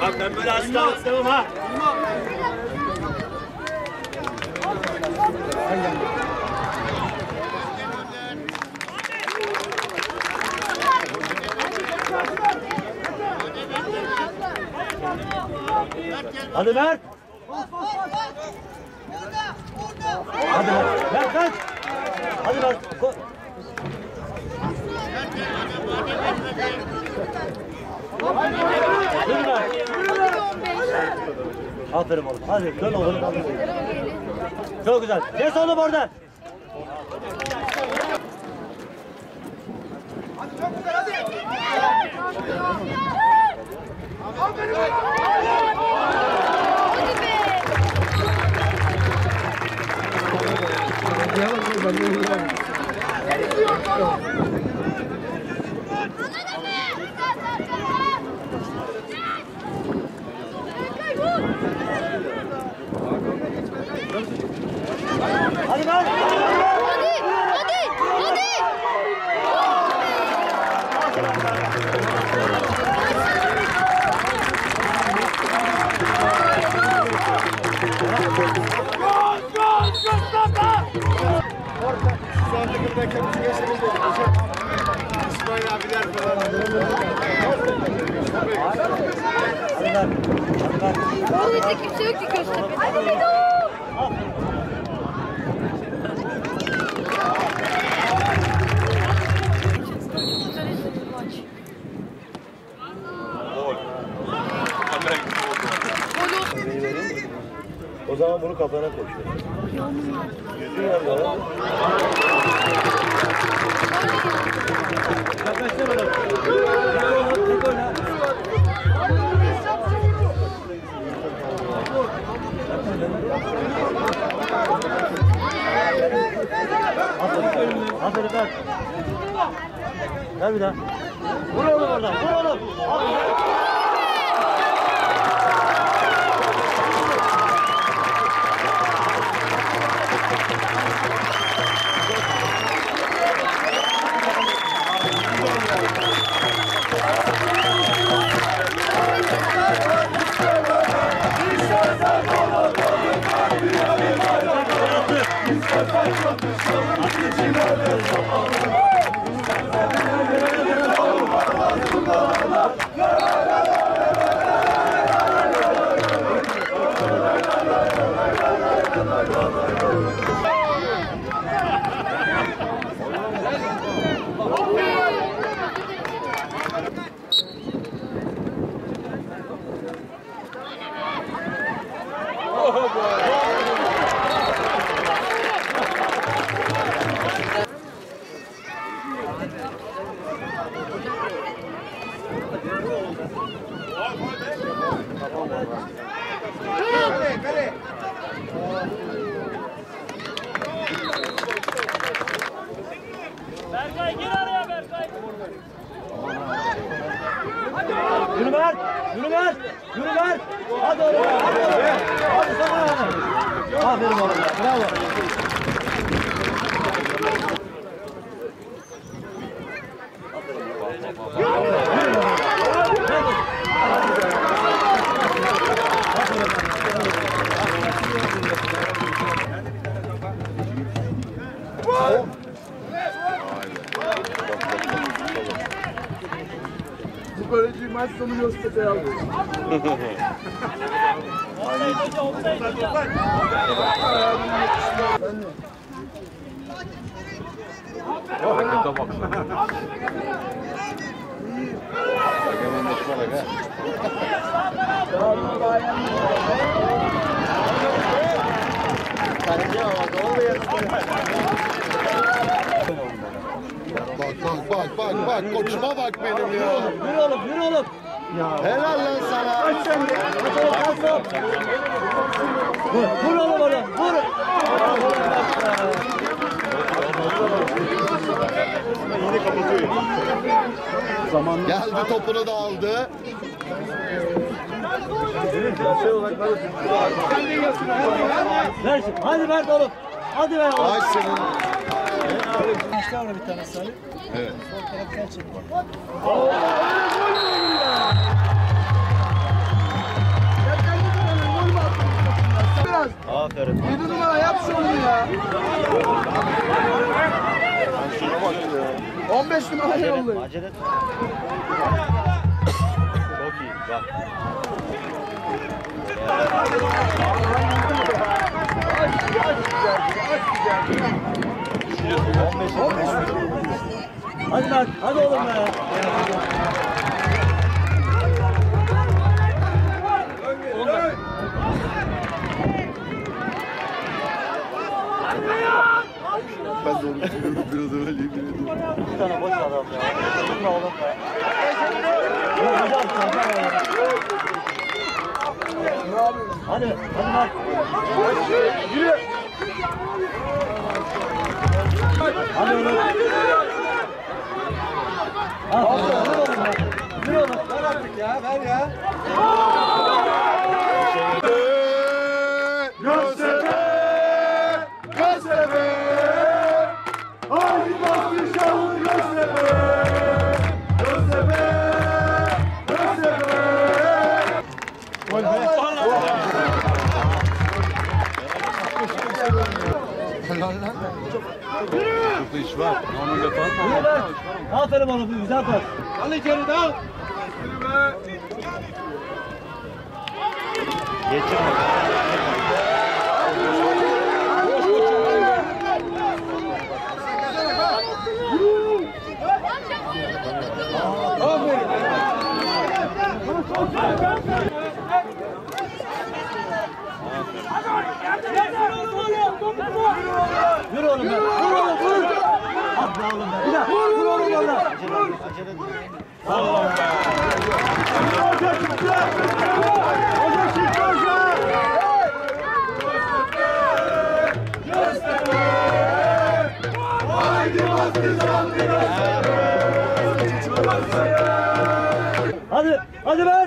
Bak ben böyle asla istemem ha. Hadi Mert. Hadi Mert. Mert kaç. Hadi Mert. Aferin oğlum. Hadi dön oğlum. Çok güzel. Kes oğlum oradan. Hadi be. Hadi Hadi Mert. Hadi Mert. Burada kimse yok ki Göztepe. Hadi Bedo. O zaman bunu kafana koy. Yüzün yanıyor. lan. Yaklaşsana Ver Yürü Yürü Mert! Hadi oğlum! Hadi oğlum! Hadi sana! Aferin oğlum! Bravo! Bu kaleci maç sonu Göztepe'ye alıyor. Bak bak bak bak bak koçuma bak benim ya. Yürü oğlum, yürü oğlum. Helal lan sana. Kaç sen de. Oğlum. Vur, vur oğlum onu, vur. Geldi topunu da aldı. Ver şimdi, hadi ver oğlum. Hadi ver oğlum. Ay senin. Başta var bir tane Salih. Evet. Sol taraftan çek. 15 numara yollayın. Acele etme. Çok iyi, bak. Hadi Mert, hadi oğlum be. Biraz evvel yemin ediyorum. Bir tane boş adam ya. Bununla oğlum be. Hadi, hadi Mert. Hadi oğlum. Yürü oğlum. Yürü oğlum. Ver artık ya ver ya. Yürü Mert. Aferin oğlum, güzel pas. Al içeri dal. Yürü oğlum be. Vur oğlum, vur. Ah be oğlum be. Bir daha. Vur oğlum valla. Hadi, hadi Mert.